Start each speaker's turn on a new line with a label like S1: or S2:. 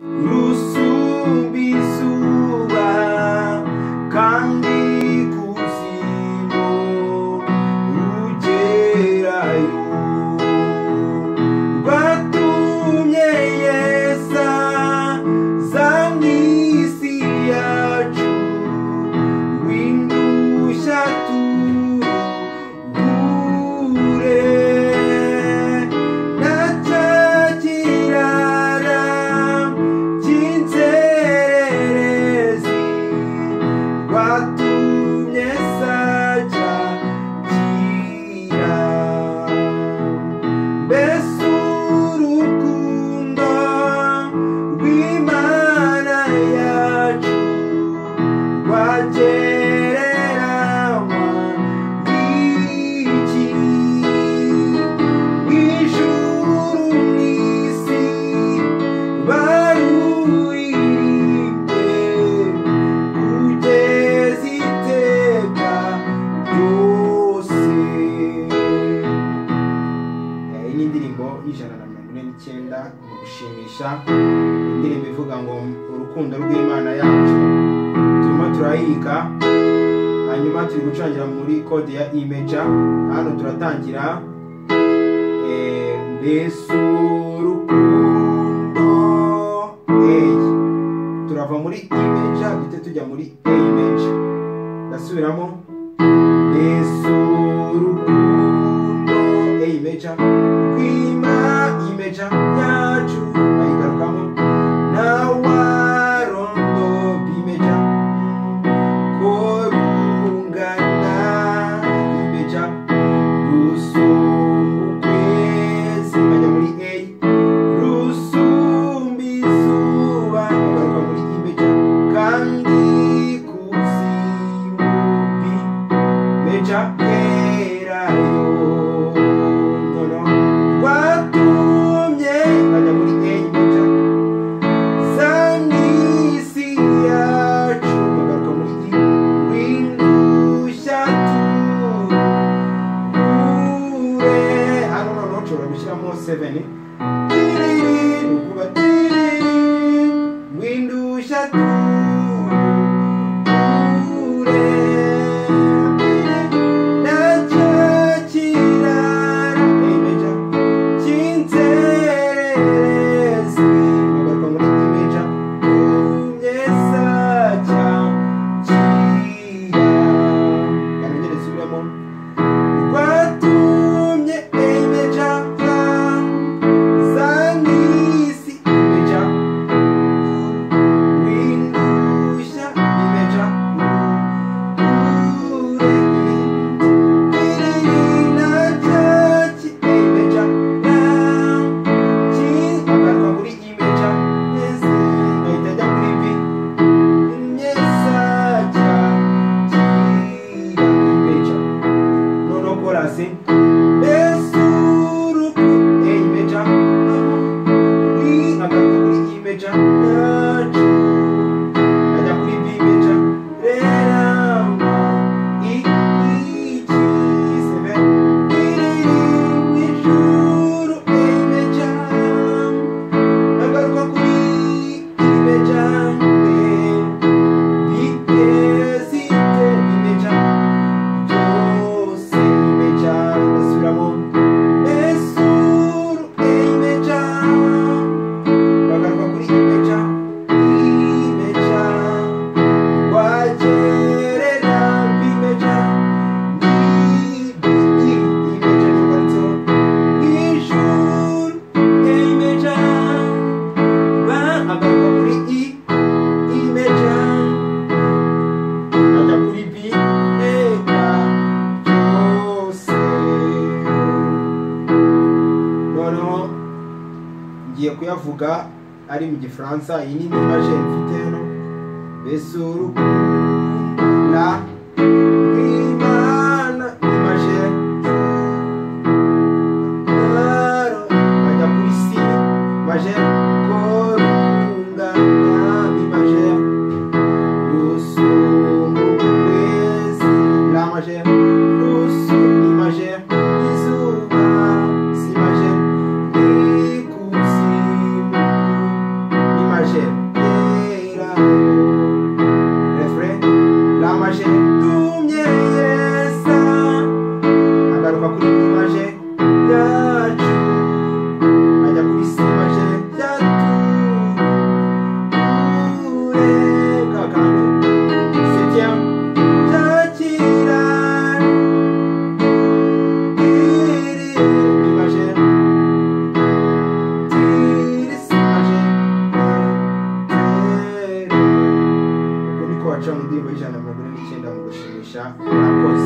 S1: Luz subir. kuvugisha indirimbo ivuga ngo urukundo rw'imana yacu. Turimo turayiga hanyuma turi gucangira muri kode ya imeja. Hano turatangira eh, mbese urukundo turava muri imeja duhite tujya muri imeja. Ndasubiramo mbese urukundo imeja. maneira. ngiye kuyavuga ari mu gifaransa. Iyi ni imajeri mfite hano. Besuru la Di Wijaya, mobil di Cina.